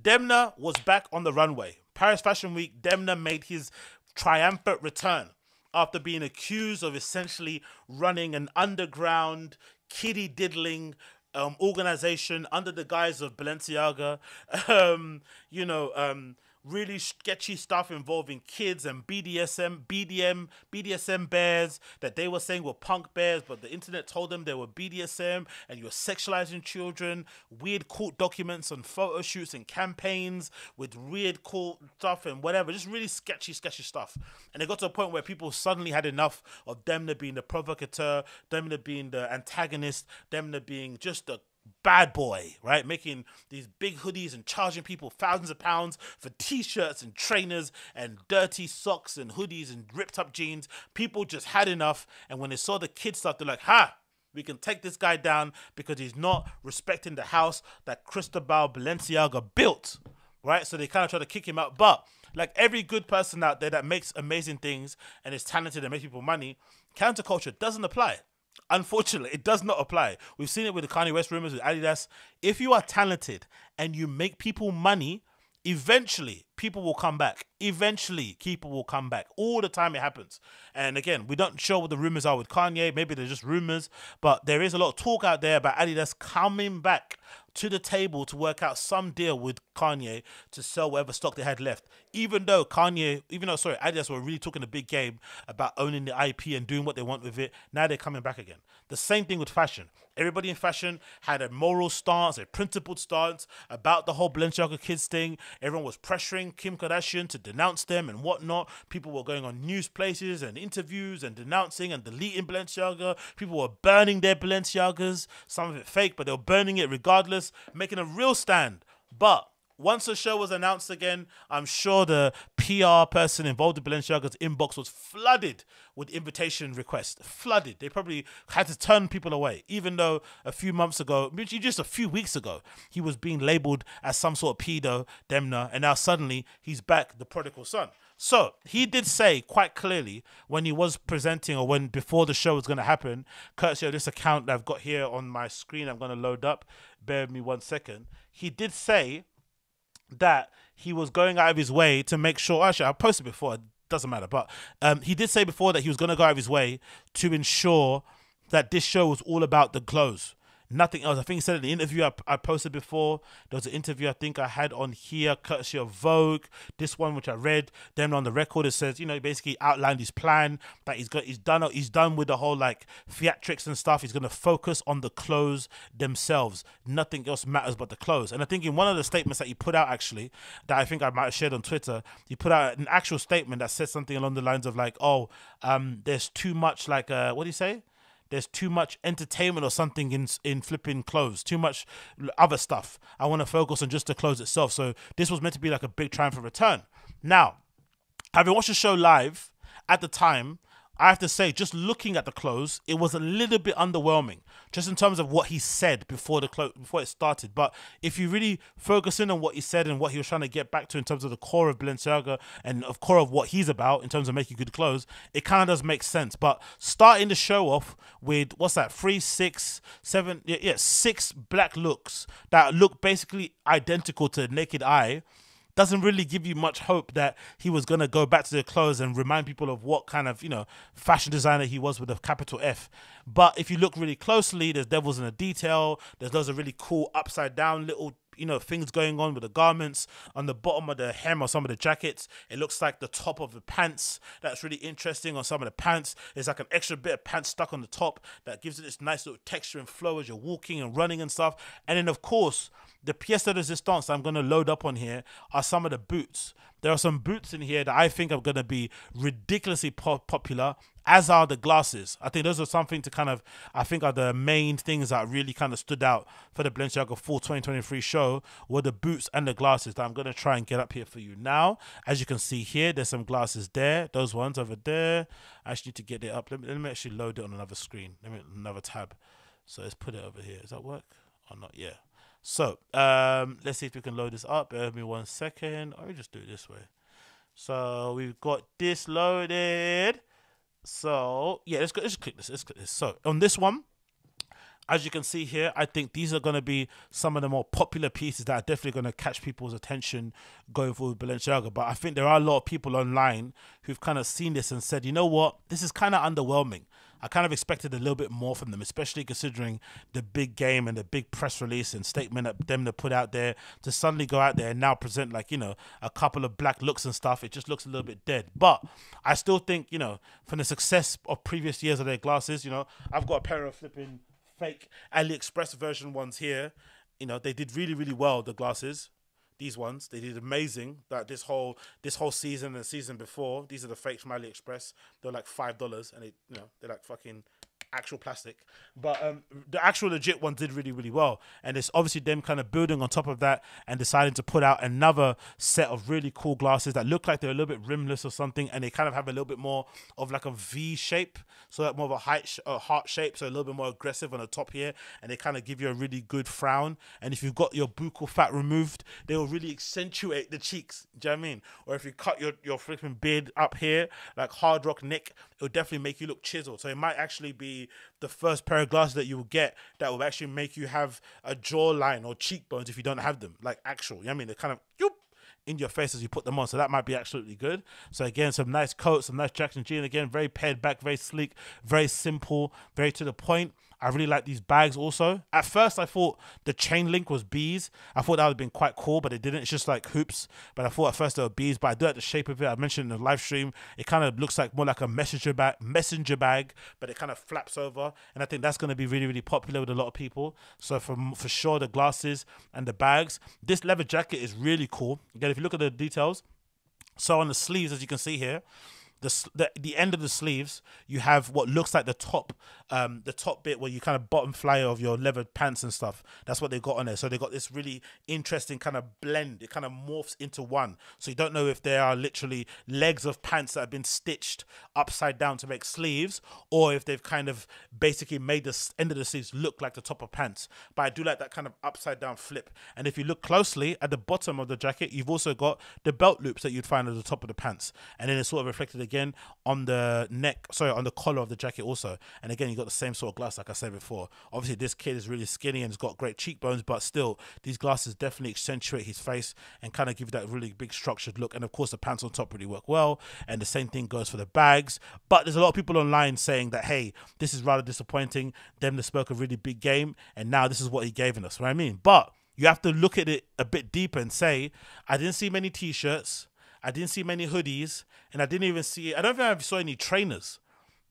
Demna was back on the runway. Paris Fashion Week, Demna made his triumphant return after being accused of essentially running an underground kiddie diddling um, organization under the guise of Balenciaga. Um, you know, um, really sketchy stuff involving kids and BDSM, BDM, BDSM bears that they were saying were punk bears, but the internet told them they were BDSM and you were sexualizing children. Weird court documents and photo shoots and campaigns with weird court stuff and whatever, just really sketchy, sketchy stuff. And it got to a point where people suddenly had enough of Demna being the provocateur, Demna being the antagonist, Demna being just a bad boy, right? Making these big hoodies and charging people thousands of pounds for t-shirts and trainers and dirty socks and hoodies and ripped up jeans. People just had enough. And when they saw the kid stuff, they're like, ha, we can take this guy down because he's not respecting the house that Cristobal Balenciaga built, right? So they kind of try to kick him out. But like every good person out there that makes amazing things and is talented and makes people money, counterculture doesn't apply. Unfortunately, it does not apply. We've seen it with the Kanye West rumors with Adidas. If you are talented and you make people money, eventually people will come back. Eventually, people will come back. All the time it happens. And again, we don't show what the rumors are with Kanye. Maybe they're just rumors, but there is a lot of talk out there about Adidas coming back to the table to work out some deal with Kanye to sell whatever stock they had left. Even though Kanye, even though sorry, Adidas were really talking a big game about owning the IP and doing what they want with it. Now they're coming back again. The same thing with fashion. Everybody in fashion had a moral stance, a principled stance about the whole Balenciaga kids thing. Everyone was pressuring Kim Kardashian to denounce them and whatnot. People were going on news places and interviews and denouncing and deleting Balenciaga. People were burning their Balenciagas, some of it fake, but they were burning it regardless, making a real stand. But once the show was announced again, I'm sure the PR person involved in Balenciaga's inbox was flooded with invitation requests. Flooded. They probably had to turn people away, even though a few months ago, just a few weeks ago, he was being labeled as some sort of pedo, Demna, and now suddenly he's back, the prodigal son. So he did say quite clearly when he was presenting or when before the show was going to happen, courtesy of this account that I've got here on my screen, I'm going to load up. Bear with me one second. He did say that he was going out of his way to make sure. Actually, I posted before. It doesn't matter, but um, he did say before that he was going to go out of his way to ensure that this show was all about the clothes nothing else. I think he said in the interview I, I posted before, there was an interview I think I had on here, courtesy of Vogue. This one, which I read, then on the record, it says, you know, basically outlined his plan that he's got, he's done, he's done with the whole like theatrics and stuff. He's going to focus on the clothes themselves. Nothing else matters but the clothes. And I think in one of the statements that he put out, actually, that I think I might have shared on Twitter, he put out an actual statement that said something along the lines of like, oh, um, there's too much like, uh, what do you say? There's too much entertainment or something in in flipping clothes, too much other stuff. I want to focus on just the clothes itself. So this was meant to be like a big triumphant return. Now, having watched the show live at the time, I have to say, just looking at the close, it was a little bit underwhelming, just in terms of what he said before the close before it started. But if you really focus in on what he said and what he was trying to get back to in terms of the core of Balenciaga and of core of what he's about in terms of making good clothes, it kind of does make sense. But starting the show off with what's that, three, six, seven, yeah, yeah six black looks that look basically identical to naked eye doesn't really give you much hope that he was going to go back to the clothes and remind people of what kind of, you know, fashion designer he was with a capital F. But if you look really closely, there's devils in the detail. There's those are really cool upside down little you know things going on with the garments. On the bottom of the hem or some of the jackets. It looks like the top of the pants. That's really interesting on some of the pants. There's like an extra bit of pants stuck on the top that gives it this nice little texture and flow as you're walking and running and stuff. And then of course the pièce de résistance I'm going to load up on here are some of the boots. There are some boots in here that I think are going to be ridiculously po- popular, as are the glasses. I think those are something to kind of, I think are the main things that really kind of stood out for the Balenciaga Fall 2023 show were the boots and the glasses that I'm going to try and get up here for you now. As you can see here, there's some glasses there, those ones over there. I actually need to get it up. Let me, let me actually load it on another screen, let me another tab. So let's put it over here. Does that work? Or not? Yeah. So um, let's see if we can load this up. With me one second. Let me just do it this way. So we've got this loaded. So yeah, let's go. Let's click this. Let's click this. So on this one, as you can see here, I think these are going to be some of the more popular pieces that are definitely going to catch people's attention going forward with Balenciaga. But I think there are a lot of people online who've kind of seen this and said, you know what, this is kind of underwhelming. I kind of expected a little bit more from them, especially considering the big game and the big press release and statement that Demna put out there to suddenly go out there and now present like you know a couple of black looks and stuff. It just looks a little bit dead. But I still think you know from the success of previous years of their glasses, you know I've got a pair of flipping fake AliExpress version ones here. You know, they did really, really well. The glasses, these ones, they did amazing. That this whole this whole season and season before, these are the fakes from AliExpress. They're like five dollars, and they, you know, they're like fucking actual plastic. But um, the actual legit one did really, really well. And it's obviously them kind of building on top of that and deciding to put out another set of really cool glasses that look like they're a little bit rimless or something. And they kind of have a little bit more of like a V shape. So like more of a height, sh- a heart shape. So a little bit more aggressive on the top here. And they kind of give you a really good frown. And if you've got your buccal fat removed, they will really accentuate the cheeks. Do you know what I mean? Or if you cut your, your flipping beard up here, like Hard Rock Nick, it'll definitely make you look chiseled. So it might actually be the first pair of glasses that you will get that will actually make you have a jawline or cheekbones if you don't have them, like actual. You know I mean? They're kind of yoop, in your face as you put them on. So that might be absolutely good. So again, some nice coats, some nice Jackson jeans. Again, very pared back, very sleek, very simple, very to the point. I really like these bags also. At first, I thought the chain link was bees. I thought that would have been quite cool, but it didn't. It's just like hoops. But I thought at first they were bees. But I do like the shape of it. I mentioned in the live stream, it kind of looks like more like a messenger bag, messenger bag, but it kind of flaps over. And I think that's going to be really, really popular with a lot of people. So for for sure, the glasses and the bags. This leather jacket is really cool. Again, if you look at the details, so on the sleeves, as you can see here, the, the the end of the sleeves, you have what looks like the top, um, the top bit where you kind of bottom fly of your leather pants and stuff. That's what they got on there. So they got this really interesting kind of blend. It kind of morphs into one. So you don't know if they are literally legs of pants that have been stitched upside down to make sleeves, or if they've kind of basically made the end of the sleeves look like the top of pants. But I do like that kind of upside down flip. And if you look closely at the bottom of the jacket, you've also got the belt loops that you'd find at the top of the pants, and then it's sort of reflected again on the neck, sorry, on the collar of the jacket also. And again, you got the same sort of glass like I said before. Obviously, this kid is really skinny and has got great cheekbones, but still, these glasses definitely accentuate his face and kind of give that really big structured look. And of course, the pants on top really work well. And the same thing goes for the bags. But there's a lot of people online saying that, hey, this is rather disappointing. Demna spoke a really big game, and now this is what he gave us. What I mean, but you have to look at it a bit deeper and say, I didn't see many t-shirts. I didn't see many hoodies, and I didn't even see. I don't think I saw any trainers.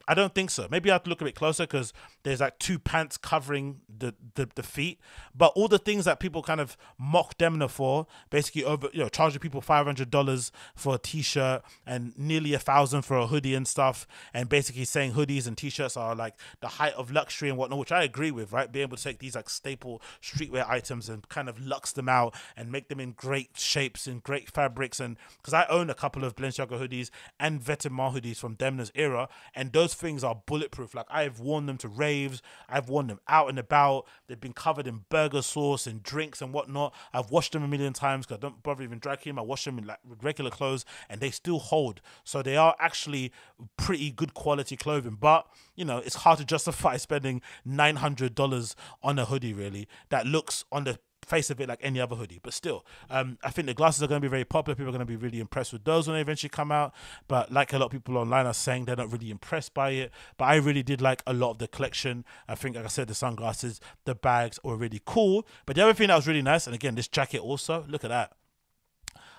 I don't think so. Maybe I have to look a bit closer because there's like two pants covering the, the, the feet. But all the things that people kind of mock Demna for, basically over you know charging people five hundred dollars for a t-shirt and nearly a thousand for a hoodie and stuff, and basically saying hoodies and t-shirts are like the height of luxury and whatnot, which I agree with. Right, being able to take these like staple streetwear items and kind of lux them out and make them in great shapes and great fabrics, and because I own a couple of Balenciaga hoodies and Vetements hoodies from Demna's era, and those things are bulletproof. Like I've worn them to raves, I've worn them out and about. They've been covered in burger sauce and drinks and whatnot. I've washed them a million times because I don't bother even dry them. I wash them in like regular clothes and they still hold. So they are actually pretty good quality clothing. But you know, it's hard to justify spending nine hundred dollars on a hoodie really that looks on the face of it like any other hoodie. But still, um, I think the glasses are going to be very popular. People are going to be really impressed with those when they eventually come out. But like a lot of people online are saying, they're not really impressed by it. But I really did like a lot of the collection. I think, like I said, the sunglasses, the bags were really cool. But the other thing that was really nice, and again, this jacket also, look at that.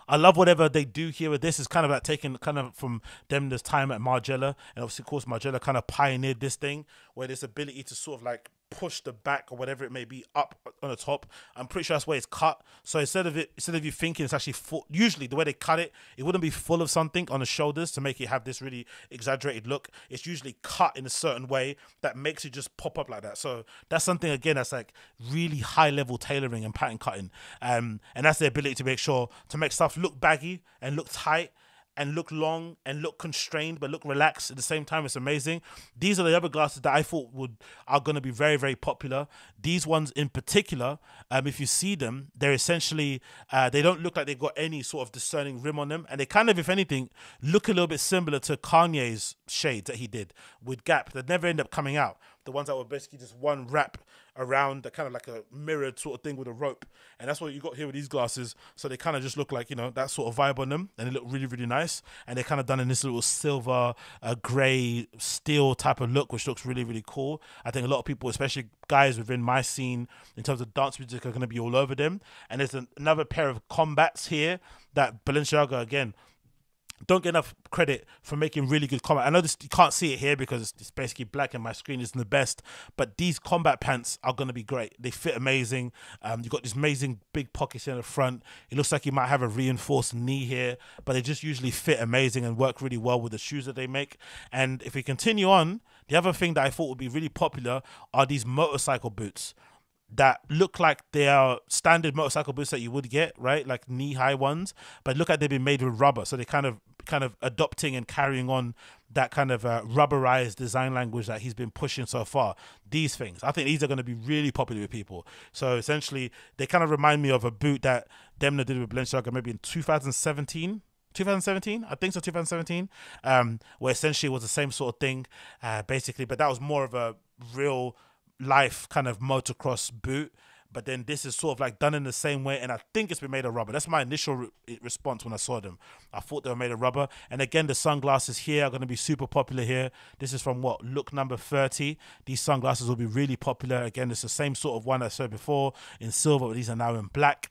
I love whatever they do here with this. Is kind of like taking kind of from them this time at Margiela, and obviously, of course, Margiela kind of pioneered this thing where this ability to sort of like push the back or whatever it may be up on the top. I'm pretty sure that's where it's cut. So instead of it, instead of you thinking it's actually full, usually the way they cut it, it wouldn't be full of something on the shoulders to make it have this really exaggerated look. It's usually cut in a certain way that makes it just pop up like that. So that's something again that's like really high level tailoring and pattern cutting. Um, and that's the ability to make sure to make stuff look baggy and look tight and look long and look constrained but look relaxed at the same time it's amazing. These are the other glasses that i thought would are going to be very very popular. These ones in particular um, if you see them they're essentially uh, they don't look like they've got any sort of discerning rim on them. And they kind of if anything look a little bit similar to kanye's shades that he did with gap that never end up coming out the ones that were basically just one wrap around the kind of like a mirrored sort of thing with a rope. And that's what you got here with these glasses. So they kind of just look like, you know, that sort of vibe on them. And they look really, really nice. And they're kind of done in this little silver, uh, grey, steel type of look, which looks really, really cool. I think a lot of people, especially guys within my scene in terms of dance music, are going to be all over them. And there's an, another pair of combats here that Balenciaga, again, don't get enough credit for making really good combat. I know this you can't see it here because it's, basically black and my screen isn't the best, but these combat pants are going to be great. They fit amazing. Um, you've got these amazing big pockets in the front. It looks like you might have a reinforced knee here, but they just usually fit amazing and work really well with the shoes that they make. And if we continue on, the other thing that I thought would be really popular are these motorcycle boots that look like they are standard motorcycle boots that you would get, right? Like knee high ones, but look like they've been made with rubber. So they kind of kind of adopting and carrying on that kind of uh, rubberized design language that he's been pushing so far. These things, I think these are going to be really popular with people. So essentially, they kind of remind me of a boot that Demna did with Balenciaga maybe in 2017. 2017, I think so, 2017, um, where essentially it was the same sort of thing, uh, basically, but that was more of a real life kind of motocross boot but then this is sort of like done in the same way and i think it's been made of rubber. That's my initial re- response when i saw them. I thought they were made of rubber. And again the sunglasses here are going to be super popular here. This is from what look number 30 these sunglasses will be really popular. Again it's the same sort of one i saw before in silver but these are now in black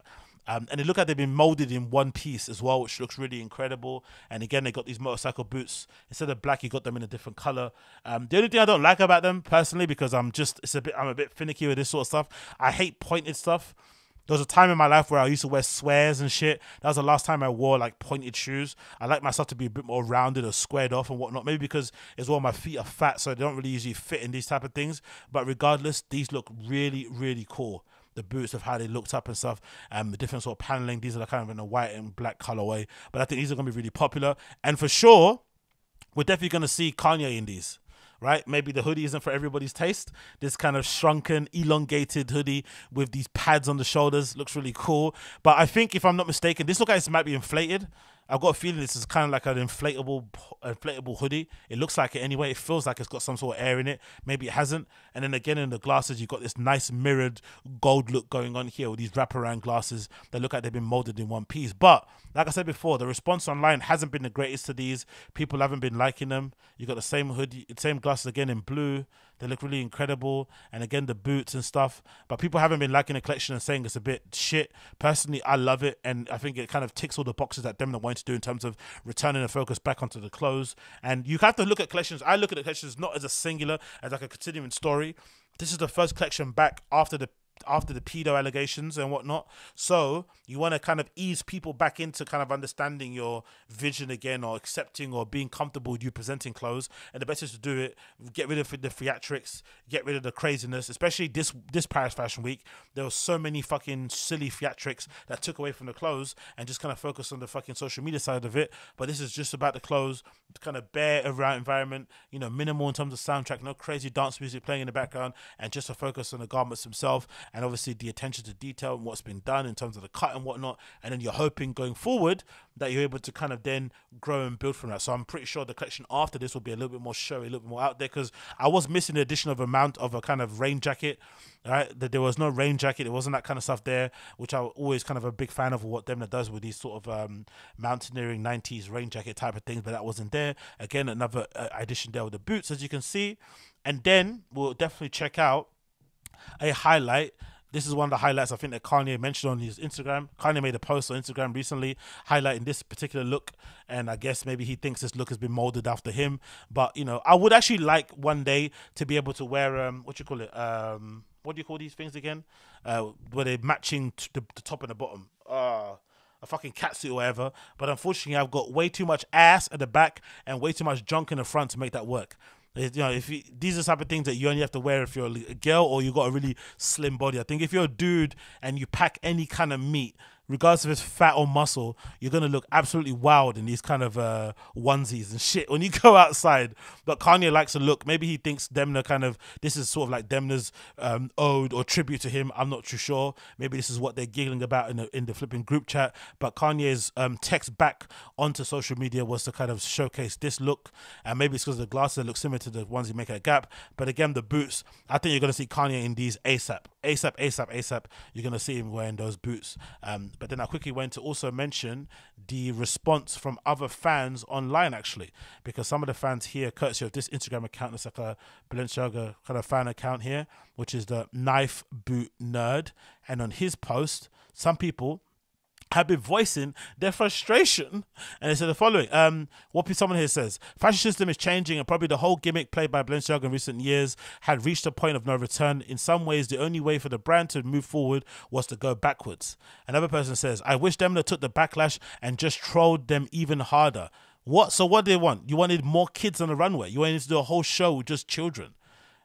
um, and they look like they've been molded in one piece as well, which looks really incredible. And again, they got these motorcycle boots. Instead of black, you got them in a different color. Um, the only thing I don't like about them personally, because I'm just it's a bit I'm a bit finicky with this sort of stuff. I hate pointed stuff. There was a time in my life where I used to wear swears and shit. That was the last time I wore like pointed shoes. I like myself to be a bit more rounded or squared off and whatnot. Maybe because as well my feet are fat, so they don't really usually fit in these type of things. But regardless, these look really, really cool the boots of how they looked up and stuff, um, the different sort of paneling. These are kind of in a white and black colorway, but I think these are gonna be really popular. And for sure, we're definitely gonna see Kanye in these right? Maybe the hoodie isn't for everybody's taste. This kind of shrunken, elongated hoodie with these pads on the shoulders looks really cool. But I think, if I'm not mistaken, this looks like it might be inflated. I've got a feeling this is kind of like an inflatable inflatable hoodie. It looks like it anyway. It feels like it's got some sort of air in it. Maybe it hasn't. And then again in the glasses, you've got this nice mirrored gold look going on here with these wraparound glasses that look like they've been molded in one piece. But like I said before, the response online hasn't been the greatest to these. People haven't been liking them. You've got the same hoodie, same glasses again in blue. They look really incredible. And again, the boots and stuff. But people haven't been liking the collection and saying it's a bit shit. Personally, I love it. And I think it kind of ticks all the boxes that Demna wanted to do in terms of returning the focus back onto the clothes. And you have to look at collections. I look at the collections not as a singular, as like a continuing story. This is the first collection back after the after the pedo allegations and whatnot. So you want to kind of ease people back into kind of understanding your vision again or accepting or being comfortable with you presenting clothes. And the best is to do it, get rid of the theatrics, get rid of the craziness, especially this this Paris Fashion Week. There were so many fucking silly theatrics that took away from the clothes and just kind of focus on the fucking social media side of it. But this is just about the clothes, kind of bare around environment, you know, minimal in terms of soundtrack, no crazy dance music playing in the background, and just a focus on the garments themselves and obviously the attention to detail and what's been done in terms of the cut and whatnot. And then you're hoping going forward that you're able to kind of then grow and build from that. So I'm pretty sure the collection after this will be a little bit more showy, a little bit more out there because I was missing the addition of amount of a kind of rain jacket. Right, that there was no rain jacket. It wasn't that kind of stuff there, which I'm always kind of a big fan of what Demna does with these sort of um, mountaineering '90s rain jacket type of things. But that wasn't there. Again, another uh, addition there with the boots, as you can see. And then we'll definitely check out a highlight this is one of the highlights I think that Kanye mentioned on his Instagram. Kanye made a post on Instagram recently highlighting this particular look, and I guess maybe he thinks this look has been molded after him. But you know, I would actually like one day to be able to wear um, what you call it, um, what do you call these things again? Uh, where they're matching the, the top and the bottom. Uh a fucking catsuit or whatever. But unfortunately, I've got way too much ass at the back and way too much junk in the front to make that work. You know, if you, these are the type of things that you only have to wear if you're a girl or you got a really slim body. I think if you're a dude and you pack any kind of meat, regardless if his fat or muscle, you're gonna look absolutely wild in these kind of uh, onesies and shit when you go outside. But Kanye likes to look. Maybe he thinks Demna kind of this is sort of like Demna's um, ode or tribute to him. I'm not too sure. Maybe this is what they're giggling about in the in the flipping group chat. But Kanye's um, text back onto social media was to kind of showcase this look, and maybe it's because the glasses look similar to the ones he make at Gap. But again, the boots. I think you're gonna see Kanye in these ASAP, ASAP, ASAP, ASAP. You're gonna see him wearing those boots. Um, but then I quickly went to also mention the response from other fans online, actually, because some of the fans here, courtesy of this Instagram account, it's like a Balenciaga kind of fan account here, which is the Knife Boot Nerd. And on his post, some people have been voicing their frustration. And they said the following. Um, what someone here says, fashion system is changing and probably the whole gimmick played by Balenciaga in recent years had reached a point of no return. In some ways, the only way for the brand to move forward was to go backwards. Another person says, I wish Demna took the backlash and just trolled them even harder. What? So what do they want? You wanted more kids on the runway. You wanted to do a whole show with just children.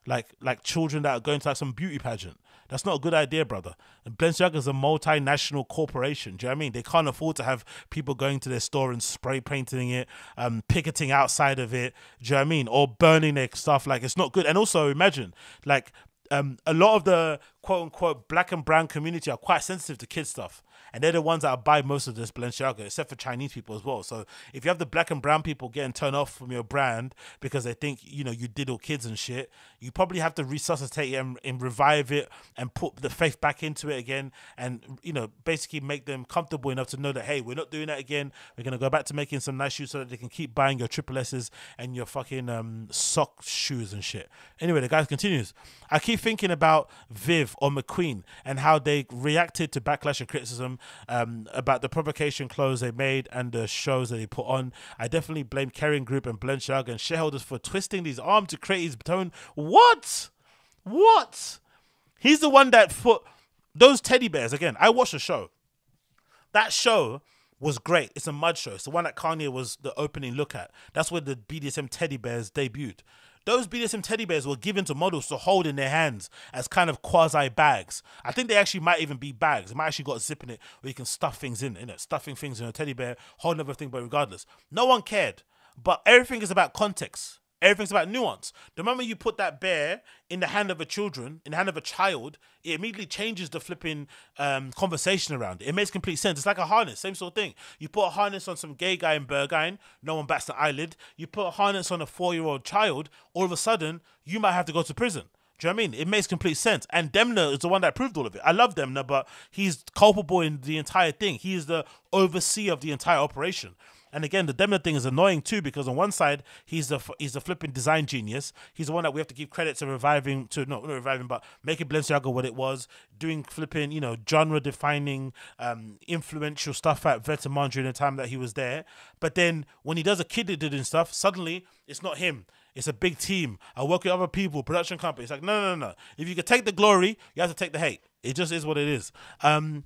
Like like children that are going to like some beauty pageant. That's not a good idea, brother. And Balenciaga is a multinational corporation. Do you know what I mean? They can't afford to have people going to their store and spray painting it, um, picketing outside of it. Do you know what I mean? Or burning their stuff. Like it's not good. And also imagine, like, um, a lot of the quote unquote black and brown community are quite sensitive to kid stuff and they're the ones that buy most of this Balenciaga, except for Chinese people as well. So if you have the black and brown people getting turned off from your brand because they think you know you diddle kids and shit, you probably have to resuscitate it and, and revive it and put the faith back into it again, and you know basically make them comfortable enough to know that hey, we're not doing that again. We're gonna go back to making some nice shoes so that they can keep buying your triple S's and your fucking um, sock shoes and shit. Anyway, the guy continues. I keep thinking about Viv or McQueen and how they reacted to backlash and criticism um, about the provocation clothes they made and the shows that they put on. I definitely blame Kering Group and Balenciaga and shareholders for twisting these arms to create his tone. What? What? He's the one that put those teddy bears again. I watched the show. That show was great. It's a mud show. It's the one that Kanye was the opening look at. That's where the BDSM teddy bears debuted. Those BDSM teddy bears were given to models to hold in their hands as kind of quasi bags. I think they actually might even be bags. It might actually got a zip in it where you can stuff things in, in it, stuffing things in a teddy bear, holding everything, but regardless. No one cared. But everything is about context. Everything's about nuance. The moment you put that bear in the hand of a children, in the hand of a child, it immediately changes the flipping um, conversation around it. It makes complete sense. It's like a harness, same sort of thing. You put a harness on some gay guy in Berghain, no one bats the eyelid. You put a harness on a four-year-old child, all of a sudden, you might have to go to prison. Do you know what I mean? It makes complete sense. And Demna is the one that proved all of it. I love Demna, but he's culpable in the entire thing. He is the overseer of the entire operation. And again, the Demna thing is annoying too because on one side he's the he's a flipping design genius. He's the one that we have to give credit to reviving to no, not reviving, but making Balenciaga what it was, doing flipping you know genre defining, um, influential stuff at Vetements during the time that he was there. But then when he does a kid did and stuff, suddenly it's not him. It's a big team. I work with other people, production companies. Like no, no, no, no. If you could take the glory, you have to take the hate. It just is what it is. Um,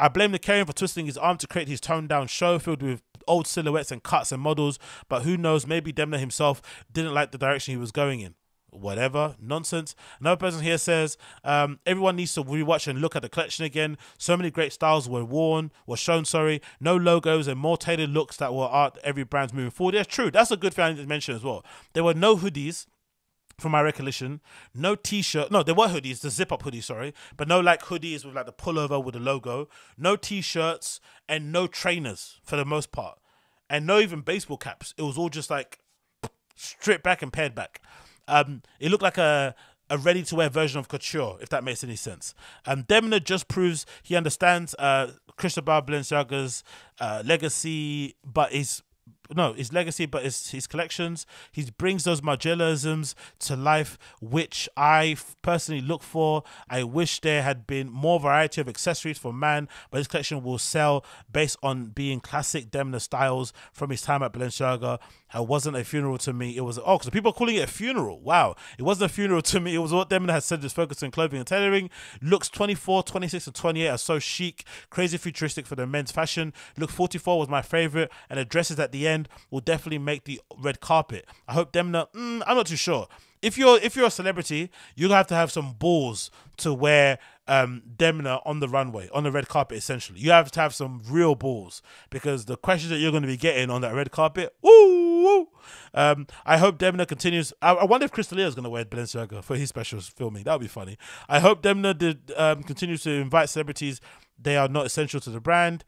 I blame the Kering for twisting his arm to create his toned down show filled with old silhouettes and cuts and models, but who knows, maybe Demna himself didn't like the direction he was going in. Whatever nonsense. Another person here says um, everyone needs to rewatch and look at the collection again. So many great styles were worn, were shown. Sorry, no logos and more tailored looks that will art every brand's moving forward. Yeah, true. That's a good thing to mention as well. There were no hoodies from my recollection. No t-shirt. No, there were hoodies, the zip-up hoodies, sorry, but no like hoodies with like the pullover with the logo. No t-shirts and no trainers for the most part, and no even baseball caps. It was all just like stripped back and pared back. Um, it looked like a a ready to wear version of couture, if that makes any sense. Um, Demna just proves he understands uh, Cristobal Balenciaga's uh, legacy, but is no his legacy but his, his collections. He brings those marginalisms to life which i personally look for. I wish there had been more variety of accessories for man but his collection will sell based on being classic demna styles from his time at balenciaga it wasn't a funeral to me. It was oh, because people are calling it a funeral. Wow, it wasn't a funeral to me. It was what Demna has said is focused on clothing and tailoring. Looks 24, 26, and 28 are so chic, crazy futuristic for the men's fashion. Look 44 was my favorite, and the dresses at the end will definitely make the red carpet. I hope Demna. Mm, I'm not too sure. if you're if you're a celebrity, you have to have some balls to wear um, Demna on the runway, on the red carpet. Essentially, you have to have some real balls because the questions that you're going to be getting on that red carpet, woo, woo. Um, I hope Demna continues. I, I wonder if Crystalia is going to wear Balenciaga for his special filming. That would be funny. I hope Demna did um, continues to invite celebrities. They are not essential to the brand.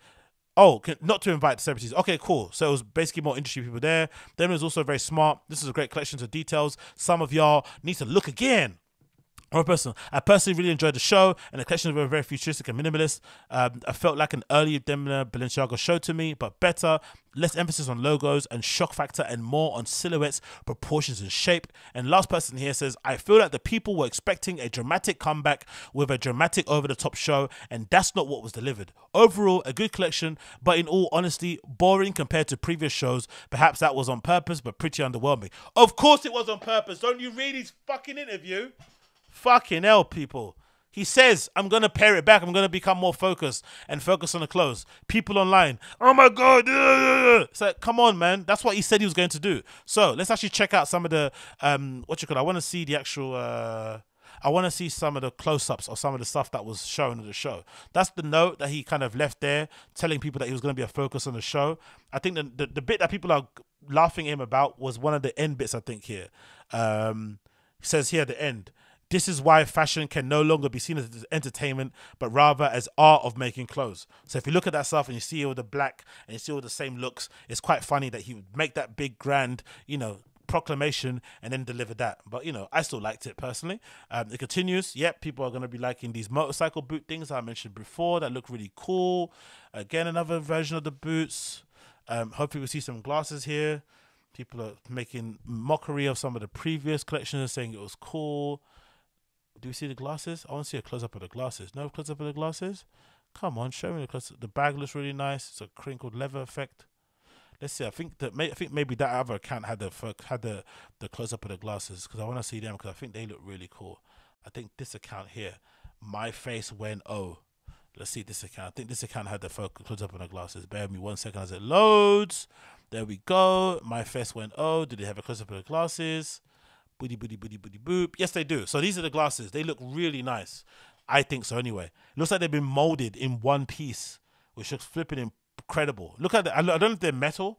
Oh, not to invite celebrities. Okay, cool. So it was basically more industry people there. Demna is also very smart. This is a great collection of details. Some of y'all need to look again I'm person. I personally really enjoyed the show, and the collections were very futuristic and minimalist. Um, I felt like an early Demna Balenciaga show to me, but better, less emphasis on logos and shock factor, and more on silhouettes, proportions, and shape. And last person here says, I feel like the people were expecting a dramatic comeback with a dramatic over-the-top show, and that's not what was delivered. Overall, a good collection, but in all honesty, boring compared to previous shows. Perhaps that was on purpose, but pretty underwhelming. Of course, it was on purpose. Don't you read his fucking interview? Fucking hell, people. He says, I'm going to pare it back. I'm going to become more focused and focus on the clothes. People online, oh my God. It's like, come on, man. That's what he said he was going to do. So let's actually check out some of the, um, what you call it? I want to see the actual, uh, I want to see some of the close ups or some of the stuff that was shown in the show. That's the note that he kind of left there, telling people that he was going to be a focus on the show. I think the, the, the bit that people are laughing at him about was one of the end bits, I think, here. Um, says here at the end, this is why fashion can no longer be seen as entertainment, but rather as art of making clothes. So if you look at that stuff and you see all the black and you see all the same looks, it's quite funny that he would make that big grand, you know, proclamation and then deliver that. But you know, I still liked it personally. Um, it continues. Yep, people are going to be liking these motorcycle boot things I mentioned before that look really cool. Again, another version of the boots. Um, hopefully, we see some glasses here. People are making mockery of some of the previous collections, saying it was cool. Do we see the glasses? I want to see a close up of the glasses. No close up of the glasses? Come on, show me the close. The bag looks really nice. It's a crinkled leather effect. Let's see. I think that may, I think maybe that other account had the had the the close up of the glasses because I want to see them because I think they look really cool. I think this account here, my face went oh. Let's see this account. I think this account had the close up of the glasses. Bear me one second as it loads. There we go. My face went oh. Did they have a close up of the glasses? Booty, booty, booty, booty, boop. Yes, they do. So these are the glasses. They look really nice. I think so anyway. Looks like they've been molded in one piece, which looks flipping incredible. Look at that. I don't know if they're metal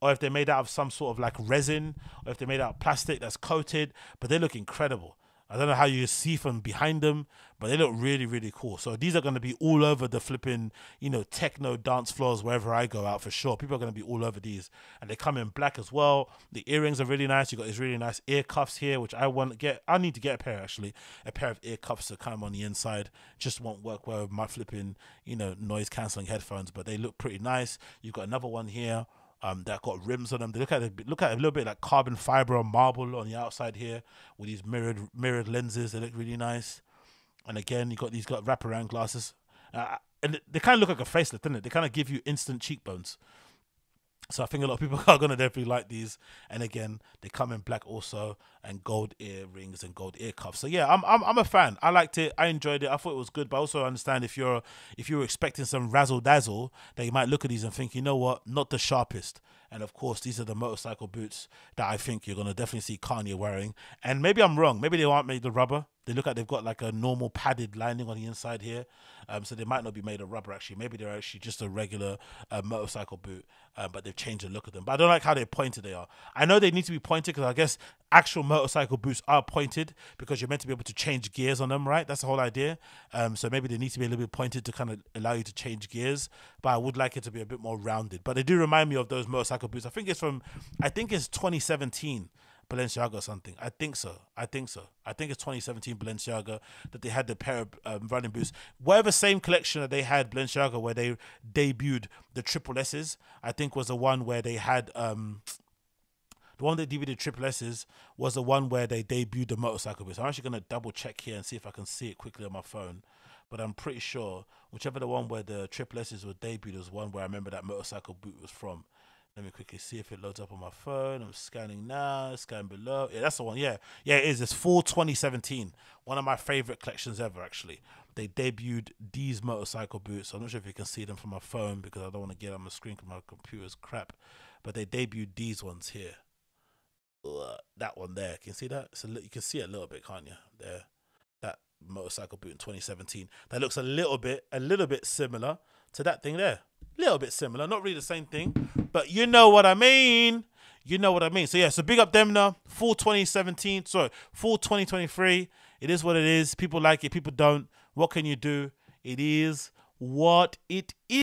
or if they're made out of some sort of like resin or if they're made out of plastic that's coated, but they look incredible. I don't know how you see from behind them, but they look really, really cool. So these are going to be all over the flipping, you know, techno dance floors wherever I go out for sure. People are going to be all over these, and they come in black as well. The earrings are really nice. You got these really nice ear cuffs here, which I want to get. I need to get a pair actually, a pair of ear cuffs to come on the inside. Just won't work well with my flipping, you know, noise canceling headphones, but they look pretty nice. You've got another one here um, that got rims on them. They look at look at a little bit like carbon fiber or marble on the outside here with these mirrored mirrored lenses. They look really nice. And again, you got these got wraparound glasses, uh, and they kind of look like a facelift, don't it? They kind of give you instant cheekbones. So I think a lot of people are gonna definitely like these. And again, they come in black also, and gold earrings and gold ear cuffs. So yeah, I'm I'm I'm a fan. I liked it. I enjoyed it. I thought it was good. But I also understand if you're if you're expecting some razzle dazzle, that you might look at these and think, you know what, not the sharpest. And of course, these are the motorcycle boots that I think you're gonna definitely see Kanye wearing. And maybe I'm wrong. Maybe they aren't made of rubber. They look like they've got like a normal padded lining on the inside here. Um, so they might not be made of rubber actually. Maybe they're actually just a regular uh, motorcycle boot, uh, but they've changed the look of them. But I don't like how they're pointed they are. I know they need to be pointed because I guess actual motorcycle boots are pointed because you're meant to be able to change gears on them, right? That's the whole idea. Um, so maybe they need to be a little bit pointed to kind of allow you to change gears. But I would like it to be a bit more rounded. But they do remind me of those motorcycle boots. I think it's from, I think it's 2017 Balenciaga or something. I think so. I think so. I think it's 2017 Balenciaga that they had the pair of um, running boots. Whatever same collection that they had Balenciaga where they debuted the triple S's, I think was the one where they had um the one that debuted triple S's was the one where they debuted the motorcycle boots. I'm actually gonna double check here and see if I can see it quickly on my phone. But I'm pretty sure whichever the one where the triple S's were debuted was one where I remember that motorcycle boot was from. Let me quickly see if it loads up on my phone. I'm scanning now, scan below. Yeah, that's the one. Yeah, yeah, it is. It's fall 2017. One of my favorite collections ever, actually. They debuted these motorcycle boots. I'm not sure if you can see them from my phone because I don't want to get on the screen because my computer's crap. But they debuted these ones here. uh, that one there. Can you see that? Li- you can see a little bit, can't you? There, that motorcycle boot in 2017. That looks a little bit, a little bit similar to that thing there. Little bit similar, not really the same thing, but you know what I mean. You know what I mean. So yeah, so big up Demna. Full 2017, sorry, full 2023. It is what it is. People like it, people don't. What can you do? It is what it is.